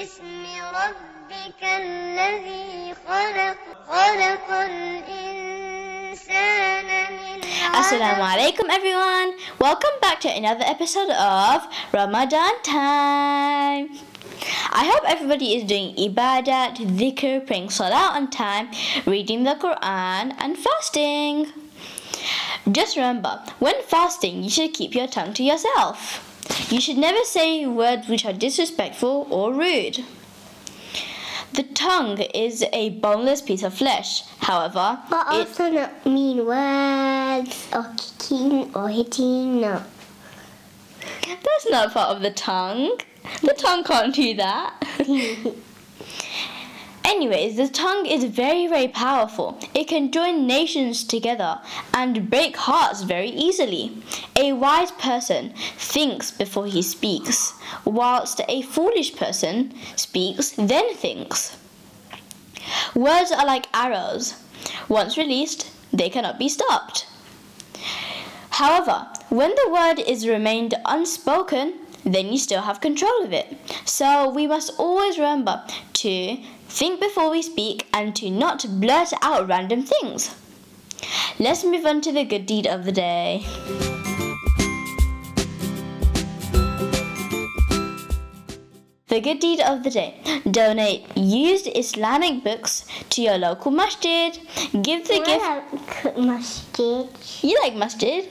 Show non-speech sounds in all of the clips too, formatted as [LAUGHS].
باسم ربك الذي خلق خلق الإنسان من Assalamu علق alaikum everyone. Welcome back to another episode of Ramadan time. I hope everybody is doing ibadat, dhikr, praying salah on time, reading the Quran and fasting. Just remember, when fasting, you should keep your tongue to yourself. You should never say words which are disrespectful or rude. The tongue is a boneless piece of flesh. However, But it also not mean words or kicking or hitting, no. That's not part of the tongue. The tongue can't do that. [LAUGHS] Anyways, the tongue is very, very powerful. It can join nations together and break hearts very easily. A wise person thinks before he speaks, whilst a foolish person speaks then thinks. Words are like arrows. Once released, they cannot be stopped. However, when the word is remained unspoken, then you still have control of it. So we must always remember to think before we speak and to not blurt out random things. Let's move on to the good deed of the day. The good deed of the day. Donate used Islamic books to your local masjid. Give the gift. like masjid. You like masjid?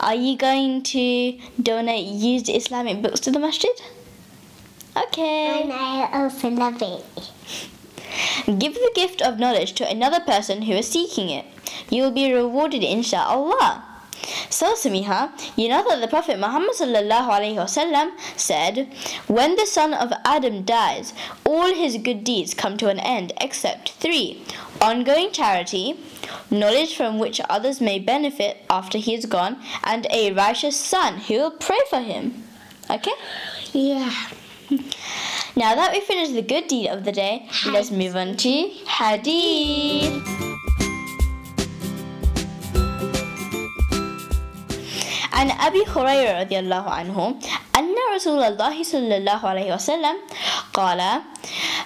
Are you going to donate used Islamic books to the masjid? Okay. And I also love it. Give the gift of knowledge to another person who is seeking it. You will be rewarded insha'Allah. So Saminah, you know that the Prophet Muhammad sallallahu alaihi wasallam said, when the son of Adam dies, all his good deeds come to an end except three: ongoing charity, knowledge from which others may benefit after he is gone, and a righteous son who will pray for him. Okay? Yeah. [LAUGHS] Now that we finished the good deed of the day, let's move on to hadith. عن أبي هريرة رضي الله عنه أن رسول الله صلى الله عليه وسلم قال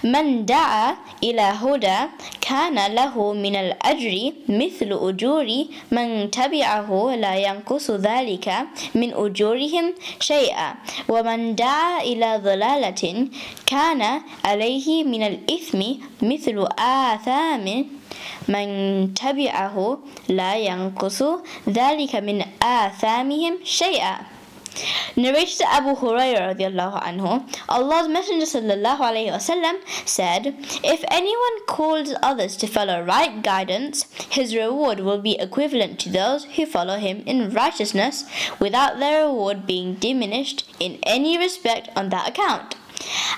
من دعا إلى هدى كان له من الأجر مثل أجور من تبعه لا ينقص ذلك من أجورهم شيئا. ومن دعا إلى ضلالة كان عليه من الإثم مثل آثام من تبعه لا ينقص ذلك من آثامهم شيئا. Narrated Abu Hurairah anhu, Allah's Messenger wasallam said, If anyone calls others to follow right guidance, his reward will be equivalent to those who follow him in righteousness without their reward being diminished in any respect on that account.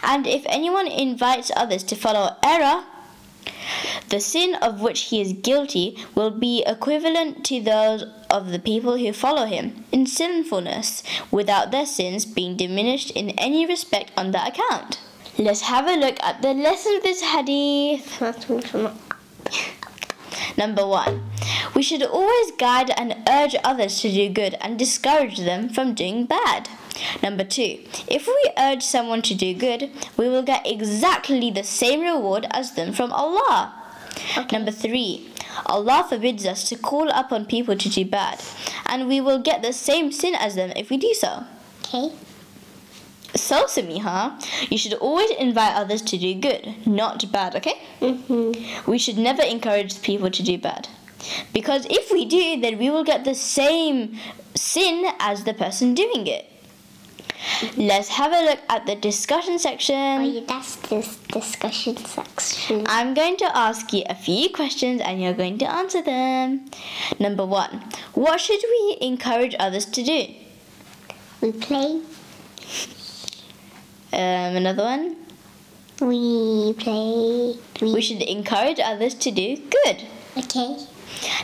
And if anyone invites others to follow error, the sin of which he is guilty will be equivalent to those of the people who follow him in sinfulness, without their sins being diminished in any respect on that account. Let's have a look at the lesson of this hadith. Number one, we should always guide and urge others to do good and discourage them from doing bad. Number two, if we urge someone to do good, we will get exactly the same reward as them from Allah. Number three, Allah forbids us to call upon people to do bad, and we will get the same sin as them if we do so. Okay. So, Saminah, you should always invite others to do good, not bad, okay? Mm-hmm. We should never encourage people to do bad. Because if we do, then we will get the same sin as the person doing it. Let's have a look at the discussion section. Oh, that's this discussion section. I'm going to ask you a few questions and you're going to answer them. Number one, what should we encourage others to do? We play. Um, another one, We play. We, we should encourage others to do good. okay.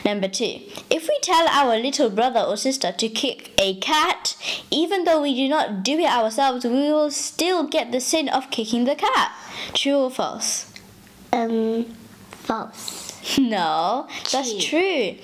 Number two, if we tell our little brother or sister to kick a cat, even though we do not do it ourselves, we will still get the sin of kicking the cat. True or false? Um, false. [LAUGHS] No, that's true.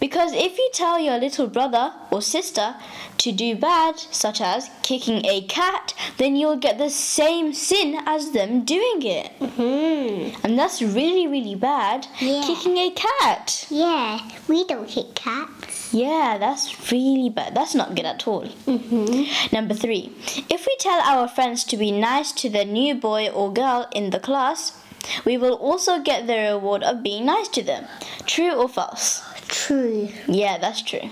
Because if you tell your little brother or sister to do bad, such as kicking a cat, then you'll get the same sin as them doing it. Hmm. And that's really, really bad. Yeah. Kicking a cat. Yeah, we don't hit cats. Yeah, that's really bad. That's not good at all. Mm-hmm. Number three, if we tell our friends to be nice to the new boy or girl in the class, we will also get the reward of being nice to them. True or false? True. Yeah, that's true.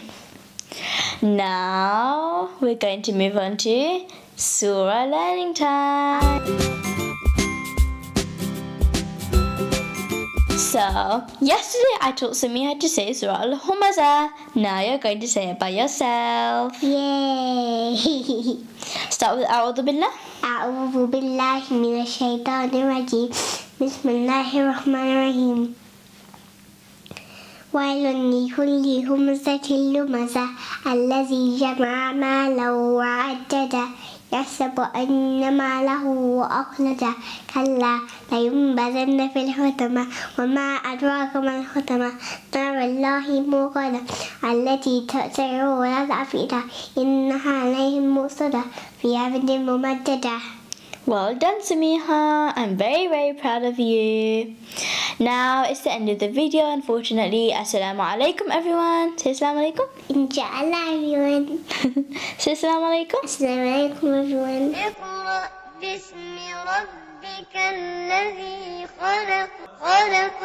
Now we're going to move on to Surah learning time. So, yesterday I taught Sumi how to say Surah Al Humaza. Now you're going to say it by yourself. Yay! Start with A'udhu Billah. A'udhu Billahi Minash Shaitanir Rajim. بسم الله الرحمن الرحيم. ويل لكل همزة لمزة الذي جمع ماله وعدده يحسب أن ماله أخلده كلا لينبذن في الحطمة. وما أدراك ما الحطمة؟ نار الله الموقدة التي تأثر الأفئدة إنها عليهم مؤصدة في عبد ممددة. Well done Saminah! I'm very very proud of you. Now it's the end of the video unfortunately. Assalamu alaikum everyone. Say assalamu alaikum. Inshallah everyone. [LAUGHS] Say assalamu alaikum. Assalamu alaikum everyone. اقرأ باسم ربك الذي خلق خلق